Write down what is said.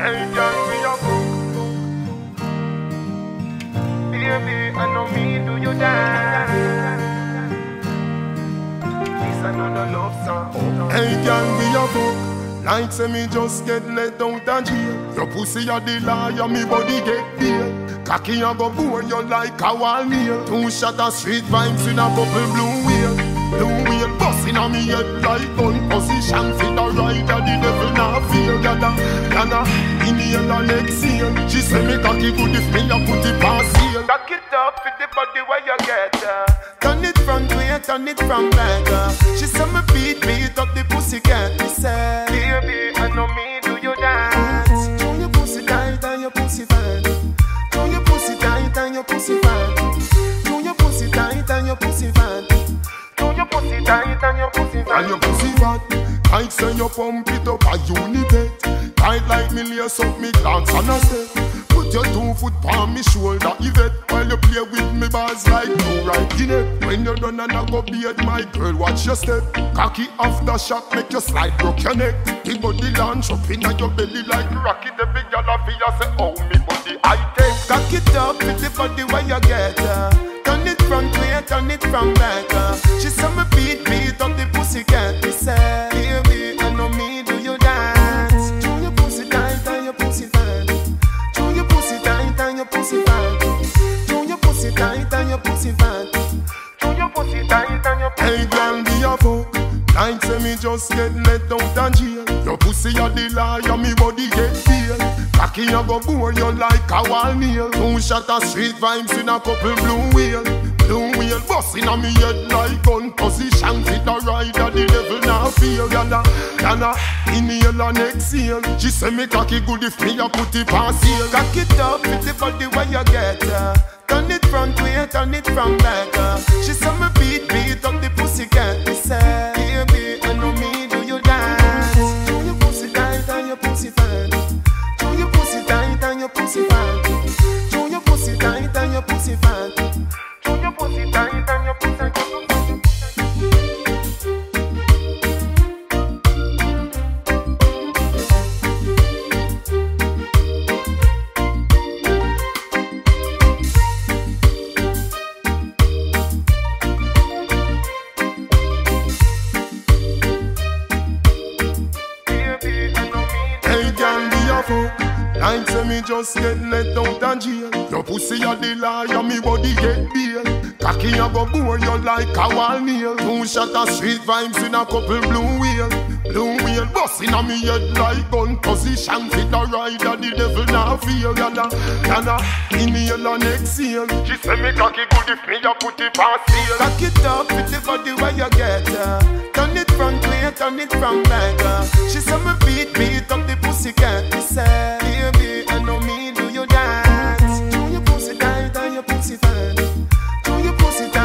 Hey, girl, a book. Baby, I know me, do you dance? This another love song. Hey, girl, we a book. Like say me just get let out of jail Your pussy a the liar, me body get bail Cocky a go bore you like a wall nail Two shot of Street Vybz in a couple blue wheel Blue wheel busting on me head like gun position Fit the rider, the devil not feel Gada, gada, inhale and exhale She say me cocky good if me a put it past heel Cock it up for the body where you get uh. Turn it front way, turn it from back uh. She say me beat, beat up the pussy cat Me say, baby, I know me, do you dance? Do your pussy tight and your pussy fat. Do your pussy tight and your pussy fat. Do your pussy tight and your pussy fat. Do your pussy tight and your pussy fat And your pussy fat. Tight say you pump it up a unibet Tight like me lace up me dance on a step Put your two foot on me shoulder, Yvette While you play with me bars like no right in it When you're done and I go beard my girl, watch your step. Cocky the shot, make you slide, broke your neck. The body launch up in your belly like rocket The big girl of you say, oh me body I take Cock it up the body where you get uh. Turn it from way, turn it from back Hey girl, be a fuck Like say me just get let out of jail. Your pussy a the liar, me body get bail Cocky a go bore you like a wall nail. Two shot of Street Vybz in a couple blue wheel. Blue wheel busting on me head like gun. Position Fit the rider, the devil now feel Yana, yana, inhale and exhale. She say me cocky good if me a put it past heel. Cock it up with the body where you get uh. Turn it front way, turn it from back uh. And fuck Like say me just get let out of jail. Your pussy a the liar, me body get bail Cocky a go bore you like a wall nail. Two shot of Street Vybz in a couple blue wheel. Blue wheel busting on me head like gun position. Fit the rider, the devil now feel. Yana, yana, inhale and exhale She say me cocky good if me a put it past seal. Cock it up with the body where you get uh. Turn it front way, turn it from back uh. She say me cosita